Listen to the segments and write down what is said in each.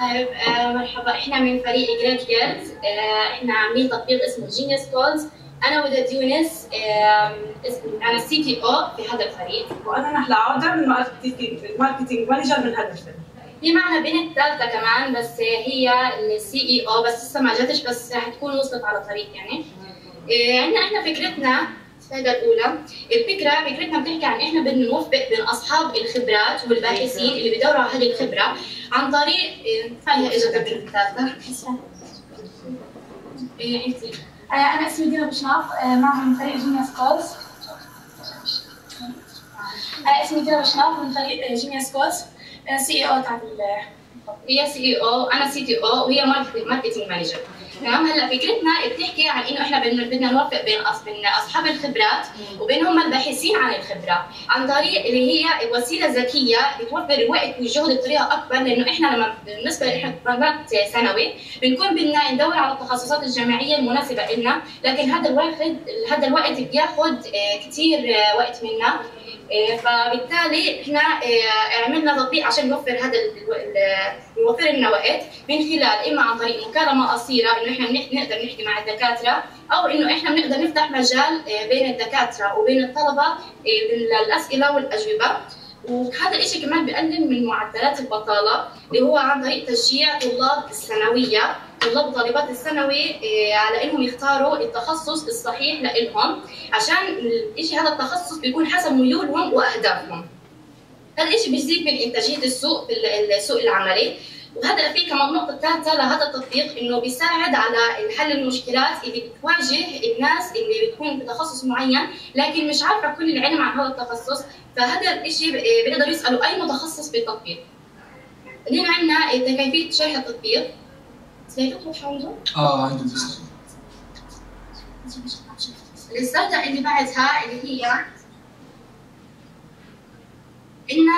طيب آه مرحبا. إحنا من فريق Great Girls آه إحنا عاملين تطبيق اسمه Genius Calls أنا وداد يونس. آه اسم أنا ال CTO في هذا الفريق. وأنا نحلة عودة من marketing manager من هذا الفريق. في معنا بنت ثالثة كمان بس هي ال CEO بس لسه ما جاتش بس حتكون وصلت على طريق يعني. عندنا إحنا فكرتنا الفائدة الأولى. الفكرة فكرتنا بتحكي عن إحنا بدنا نوفق بين أصحاب الخبرات والباحثين اللي بيدوروا على هذه الخبرة عن طريق هاي إجت البنت الثالثة إيه أنت أنا اسمي دينا بشناف معهم من فريق Genius Calls أنا اسمي دينا بشناف من فريق جينيوس كولز سي إي أو تاع هي سي إي أو أنا سي تي أو وهي marketing manager. تمام؟ هلأ فكرتنا بتحكي عن إنه إحنا بدنا نوفق بين بين أصحاب الخبرات وبين هم الباحثين عن الخبرة عن طريق اللي هي وسيله ذكيه بتوفر الوقت والجهد بطريقة أكبر لأنه إحنا لما بالنسبة إحنا طلبات ثانوي بنكون بدنا ندور على التخصصات الجامعية المناسبة لنا لكن هذا الوقت هذا الوقت بياخذ كثير وقت منا. فبالتالي إحنا عملنا تطبيق عشان نوفر هذا يوفر لنا وقت من خلال إما عن طريق مكالمة قصيرة إنه إحنا نقدر نحكي مع الدكاترة أو إنه إحنا بنقدر نفتح مجال بين الدكاترة وبين الطلبة للاسئله والأجوبة. وهذا الشيء كمان بيقلل من معدلات البطالة اللي هو عن طريق تشجيع طلاب الثانوية طلاب وطالبات الثانوي على إنهم يختاروا التخصص الصحيح لهم عشان الشيء هذا التخصص بيكون حسب ميولهم وأهدافهم. هذا الشيء بيزيد من إنتاجية السوق في السوق العملي وهذا في كمان نقطة ثالثة لهذا التطبيق إنه بيساعد على حل المشكلات اللي بتواجه الناس اللي بتكون في تخصص معين لكن مش عارفة كل العلم عن هذا التخصص فهذا الشيء بيقدروا يسألوا أي متخصص بالتطبيق. اليوم عندنا كيفية شرح التطبيق. سيفكم عنده؟ آه عنده ال slide اللي بعدها اللي هي إن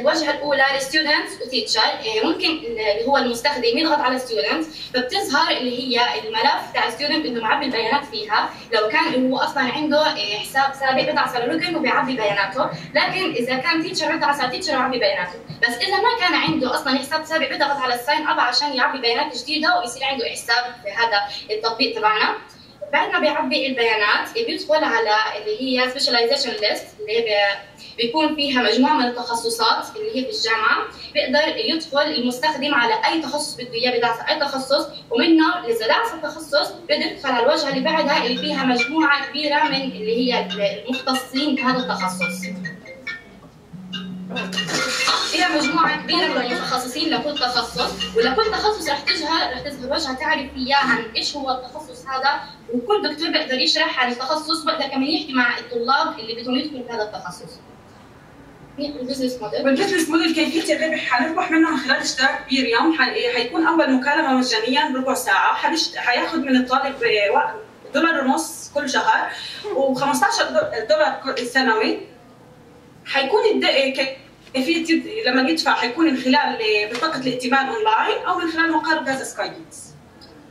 الواجهه الأولى لل student و teacher ممكن اللي هو المستخدم يضغط على student فبتظهر اللي هي الملف تاع ال student إنه معبي البيانات فيها. لو كان هو أصلا عنده حساب سابق بيضغط على login وبيعبي بياناته. لكن إذا كان teacher بيضغط على teacher ويعبي بياناته. بس إذا ما كان عنده أصلا حساب سابق بيضغط على ال sign up عشان يعبي بيانات جديدة ويصير عنده حساب في هذا التطبيق تبعنا. بعد ما بيعبي البيانات. بيدخل على اللي هي specialization list اللي هي بيكون فيها مجموعة من التخصصات اللي هي في الجامعة. بيقدر يدخل المستخدم على أي تخصص بده إياه بيدعس أي تخصص ومنه اذا دعس التخصص بيقدر يدخل على الواجهه اللي بعدها اللي فيها مجموعة كبيرة من اللي هي المختصين بهذا التخصص. فيها مجموعة كبيرة من المتخصصين لكل تخصص ولكل تخصص رح تظهر رح تظهر وجهة تعرف فيها عن إيش هو التخصص هذا. وكل دكتور بيقدر يشرح عن التخصص بيقدر كمان يحكي مع الطلاب اللي بدهم يدخلوا هذا التخصص. ال business model وال business كيفية الربح حنربح منه من خلال اشتراك premium حيكون أول مكالمة مجانيا بربع ساعة. حياخذ من الطالب دولار ونص كل شهر و15 دولار سنوي. حيكون كيفيه لما يدفع حيكون من خلال بطاقة الائتمان اونلاين أو من خلال مقر Gaza Sky Geeks.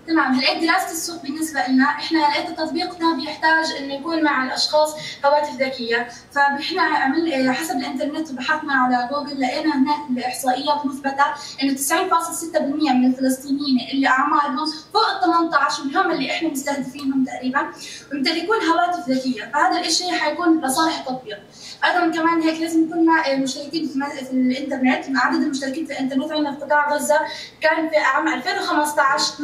تمام هلقيت دراسه السوق بالنسبة لنا. إحنا لقيت التطبيق ده بيحتاج انه يكون مع الأشخاص هواتف ذكية. فإحنا عمل حسب الإنترنت وبحثنا على جوجل لقينا هناك الاحصائيات مثبتة إنه 90.6% من الفلسطينيين اللي أعمارهم فوق ال 18 اللي هم اللي إحنا مستهدفينهم تقريبا يمتلكون هواتف ذكية. فهذا الشيء حيكون لصالح التطبيق. أيضا كمان هيك لازم يكون مشتركين في, الإنترنت. عدد المشتركين في الإنترنت عندنا في قطاع غزة كان في عام 2015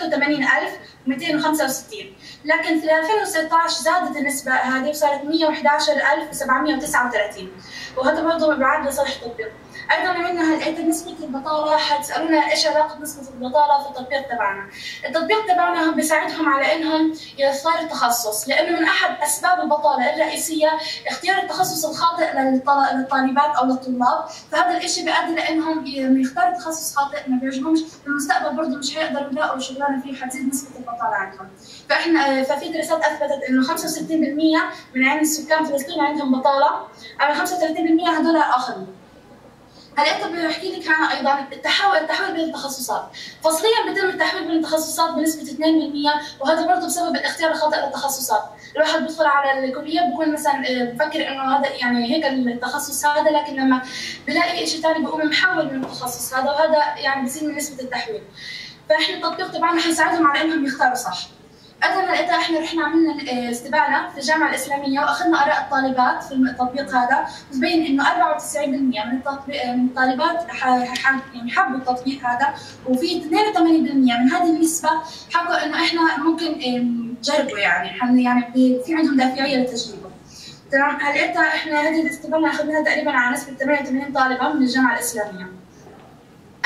86 ألف 26265 لكن في 2016 زادت النسبة هذه وصارت 111739 وهذا برضه بعد لصالح التطبيق. أيضا عندنا هلقيت نسبة البطالة حتسألونا إيش علاقة نسبة البطالة في التطبيق تبعنا. التطبيق تبعنا هم بيساعدهم على إنهم يختاروا التخصص لأنه من أحد أسباب البطالة الرئيسية اختيار التخصص الخاطئ للطالبات أو للطلاب. فهذا الشيء بيؤدي لإنهم يختاروا تخصص خاطئ ما بيعجبهمش. في المستقبل برضه مش حيقدروا يلاقوا شغلانة فيه حتزيد نسبة البطالة. عندهم فإحنا ففي دراسات أثبتت إنه 65% من عين السكان فلسطين عندهم بطالة على 35% هذول آخرين. هلا بحكي لك عنها أيضا التحول التحول بين التخصصات؟ فصليا بيتم التحويل بين التخصصات بنسبة 2% وهذا برضه بسبب الاختيار الخاطئ للتخصصات. الواحد بيدخل على الكلية بكون مثلا آه، بفكر إنه هذا يعني هيك التخصص هذا لكن لما بلاقي شيء ثاني بقوم محول من التخصص هذا وهذا يعني بزيد من نسبة التحويل. فاحنا التطبيق تبعنا حيساعدهم على إنهم يختاروا صح أدنى لقيتها إحنا رحنا عملنا آه، استبانة في الجامعة الإسلامية وأخذنا آراء الطالبات في التطبيق هذا بتبين إنه 94% من التطبيق من الطالبات يعني حبوا التطبيق هذا وفي 82% من هذه النسبة حكوا إنه إحنا ممكن نجربه يعني يعني في عندهم دافعية لتجربه. تمام هلقيتها إحنا هذه الاستبانة أخذناها تقريبا على نسبة 88 طالبة من الجامعة الإسلامية.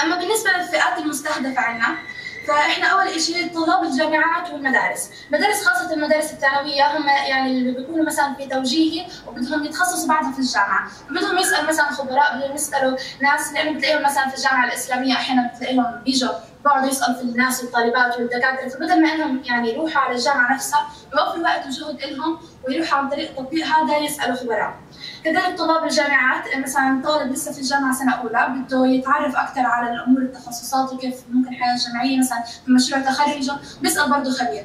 أما بالنسبة للفئات المستهدفة عندنا فإحنا أول شيء طلاب الجامعات والمدارس، مدارس خاصة المدارس الثانوية هم يعني اللي بيكونوا مثلا في توجيهي وبدهم يتخصصوا بعدها في الجامعة، بدهم يسألوا مثلا خبراء بدهم يسألوا ناس لأنه بتلاقيهم مثلا في الجامعة الإسلامية أحيانا بتلاقيهم بيجوا بقعدوا يسالوا في الناس والطالبات والدكاترة فبدل ما إنهم يعني يروحوا على الجامعة نفسها يوفروا وقت وجهد لهم ويروحوا عن طريق التطبيق هذا يسألوا خبراء. كذلك طلاب الجامعات مثلا طالب لسه في الجامعة سنة أولى بده يتعرف أكثر على الأمور التخصصات وكيف ممكن الحياة الجامعيه مثلا في مشروع تخرجه بيسأل برضه خبير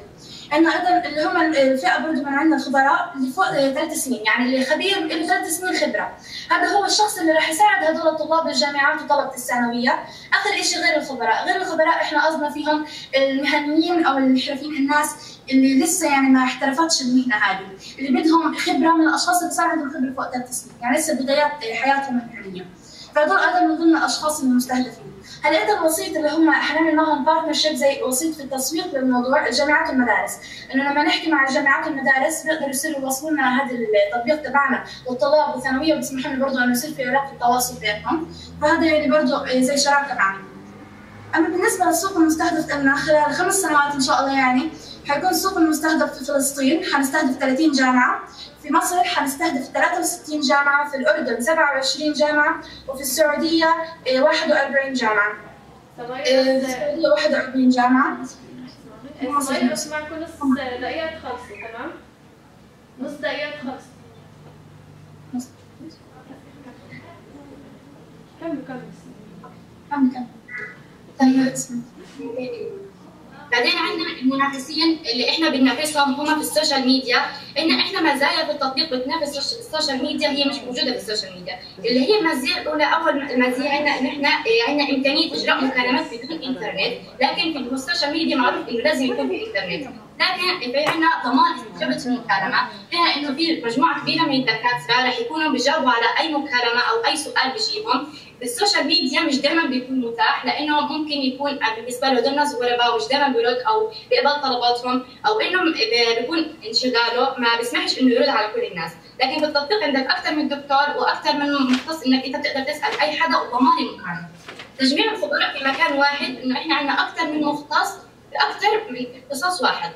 عندنا أيضا اللي هم الفئة برضه من عندنا الخبراء اللي فوق ثلاث سنين. يعني اللي خبير له ثلاث سنين خبرة. هذا هو الشخص اللي راح يساعد هذول الطلاب الجامعات وطلبة الثانوية. آخر شيء غير الخبراء. غير الخبراء إحنا قصدنا فيهم المهنيين أو الحرفيين الناس اللي لسه يعني ما احترفتش المهنة هذه. اللي بدهم خبرة من الأشخاص اللي صار خبرة فوق ثلاث سنين. يعني لسه بدايات حياتهم المهنية. فهذول أيضا من ضمن الأشخاص المستهدفين. هل أيضا الوسيط اللي هم إحنا معهم بارتنرشيب زي وسيط في التسويق للموضوع الجامعات والمدارس إنه لما نحكي مع الجامعات والمدارس بيقدروا يصيروا يوصلوا لنا هذا التطبيق تبعنا للطلاب والثانويه وبيسمح لنا برضه إنه يصير في علاقة تواصل بينهم. فهذا يعني برضه زي شراكه معنا أما بالنسبة للسوق المستهدف لنا خلال خمس سنوات إن شاء الله يعني حيكون السوق المستهدف في فلسطين. حنستهدف 30 جامعة. في مصر حنستهدف 63 جامعة في الأردن 27 جامعة وفي السعودية 41 آه، جامعة. آه، في السعودية 41 جامعة. سمايل بس معكم نص دقيقة تخلصوا تمام؟ نص دقيقة تخلصوا كمل كمل كمل كمل. طيب. بعدين عندنا المنافسين اللي إحنا بننافسهم هم في ال social media. ان إحنا مزايا في التطبيق بتنافس ال social media هي مش موجودة في ال social media. اللي هي المزايا الاولى أول مزايا عندنا إن إحنا عندنا إمكانية إجراء مكالمات بدون إنترنت. لكن في ال social media معروف إنه لازم يكون في إنترنت. لكن عندنا ضمان استجابه المكالمة. فيها إنه في مجموعة كبيرة من الدكاترة رح يكونوا بيجاوبوا على أي مكالمة أو أي سؤال بيجيهم ال social media مش دائما بيكون متاح لإنه ممكن يكون بالنسبة له الناس غرباء مش دائما بيرد أو بيقبل طلباتهم أو إنه بيكون انشغاله ما بيسمحش إنه يرد على كل الناس. لكن بالتطبيق عندك أكثر من دكتور وأكثر من مختص إنك أنت تقدر تسأل أي حدا وضمان المكالمة. تجميع الخبراء في مكان واحد إنه إحنا عندنا أكثر من مختص باكثر من اختصاص واحد.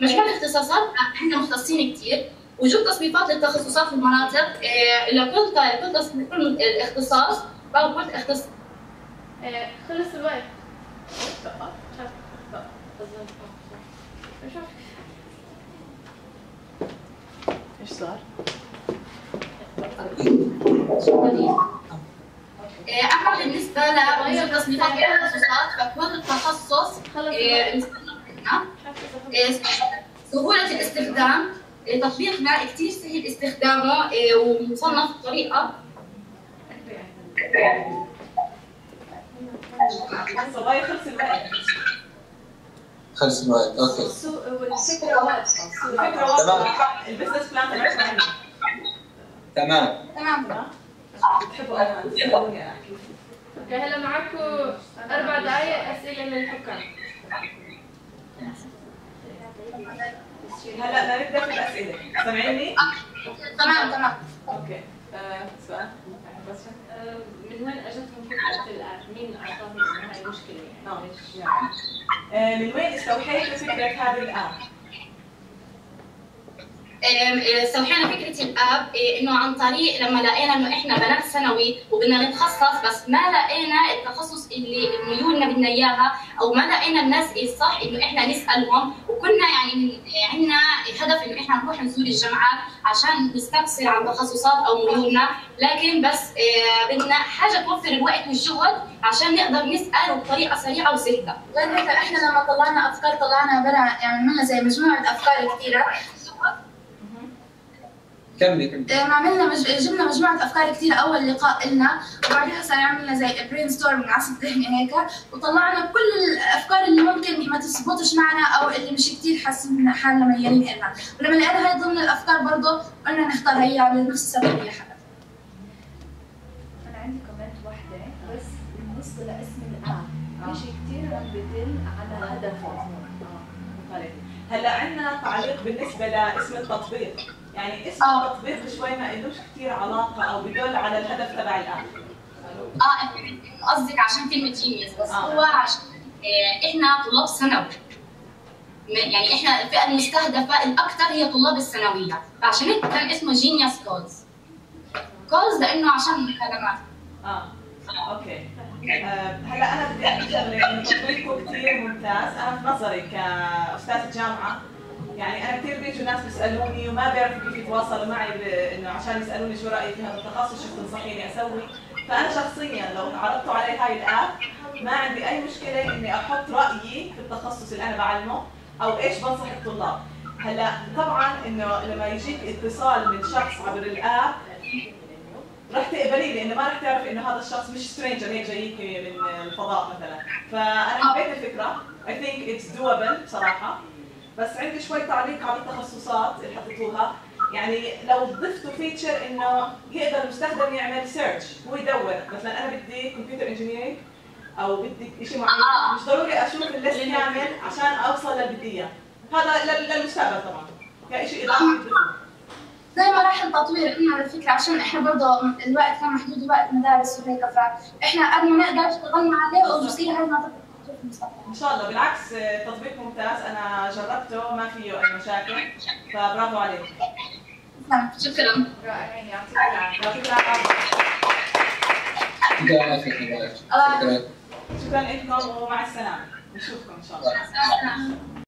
مجموع الاختصاصات عندنا مختصين كثير وجود تصنيفات للتخصصات في المناطق إيه لكل كل كل اختصاص قلت اختص خلص الوقت. إيش صار؟ اما بالنسبة لتصنيفات التخصصات فكل تخصص سهولة الاستخدام. تطبيقنا كثير سهل استخدامه ومصنف بطريقة. خلص الوقت. خلص الوقت okay. والفكرة واضحه الفكرة واضحه ال business plan تمام. تمام. بتحبوا أنا okay هلا معكم أربع دقائق أسئلة من الحكام هلا نبدا في الأسئلة سامعيني؟ تمام تمام أوكي آه، سؤال من وين اجتهم فكره الاب؟ مين أعطاهم هاي مشكلة يعني؟ آه من وين استوحيتوا فكره هذه الأب؟ استوحينا فكرة الآب إنه عن طريق لما لقينا إنه إحنا بنات ثانوي وبدنا نتخصص بس ما لقينا التخصص اللي ميولنا بدنا إياها أو ما لقينا الناس الصح إنه إحنا نسألهم. وكنا يعني عندنا هدف إنه إحنا نروح نزور الجامعات عشان نستفسر عن تخصصات أو ميولنا. لكن بس بدنا حاجة توفر الوقت والجهد عشان نقدر نسأل بطريقة سريعة وسهله غير هيك إحنا لما طلعنا أفكار طلعنا عن يعني عملنا زي مجموعة أفكار كثيره كملي كملي. آه، عملنا مج... جبنا مجموعة أفكار كثيره أول لقاء لنا وبعدها صار عملنا زي brainstorm عصف ذهني هيك وطلعنا كل الأفكار اللي ممكن ما تزبطش معنا أو اللي مش كثير حاسين حالنا ميالين لها ولما لقينا هاي ضمن الأفكار برضه قلنا نختار هي على نفس السبب اللي حكت أنا عندي comment واحدة بس بالنسبة لاسم ال app في شيء كثير عم بدل على هدف طيب. هلأ عندنا تعليق بالنسبة لاسم التطبيق. يعني اسم آه. التطبيق شوي ما لهش كثير علاقة أو بدل على الهدف تبع ال app آه قصدك عشان كلمة genius بس آه. هو عشان آه، إحنا طلاب ثانوي. يعني إحنا الفئة المستهدفة الأكثر هي طلاب الثانوية. فعشان هيك كان اسمه Genius Calls calls لأنه عشان مكالمات. آه. okay. آه، هلأ أنا بدي أحكي شغلة انه تطبيقكم كثير ممتاز. أنا في نظري كأستاذ جامعة يعني أنا كثير بيجوا ناس بيسألوني وما بيعرفوا كيف يتواصلوا معي إنه عشان يسألوني شو رأيي في هذا التخصص شو تنصحيني أسوي. فأنا شخصيا لو عرضتوا علي هاي ال app ما عندي أي مشكلة إني أحط رأيي في التخصص اللي أنا بعلمه أو إيش بنصح الطلاب. هلأ طبعا إنه لما يجيك اتصال من شخص عبر ال app رح تقبليه لأنه ما رح تعرف إنه هذا الشخص مش stranger هيك جايك من الفضاء مثلا. فأنا حبيت الفكرة. I think it's doable بصراحة. بس عندي شوي تعليق على التخصصات اللي حطيتوها. يعني لو ضفتوا feature إنه يقدر المستخدم يعمل search هو يدور. مثلا أنا بدي computer engineering أو بدي شيء معين مش ضروري أشوف ال list كامل عشان أوصل للي بدي اياه هذا لل- للمستقبل طبعا. كشيء إضافي. بتضيفوه. زي ما راح التطوير قلنا على فكرة عشان إحنا برضه الوقت كان محدود ووقت مدارس وهيك فإحنا قد ما نقدر اشتغلنا عليه وبصير المستقبل إن شاء الله. بالعكس تطبيق ممتاز. أنا جربته ما فيه أي مشاكل. فبرافو عليك. تسلم شكرا. يعطيك العافيه. شكرا. شكرا لكم ومع السلامة. نشوفكم إن شاء الله. شكرا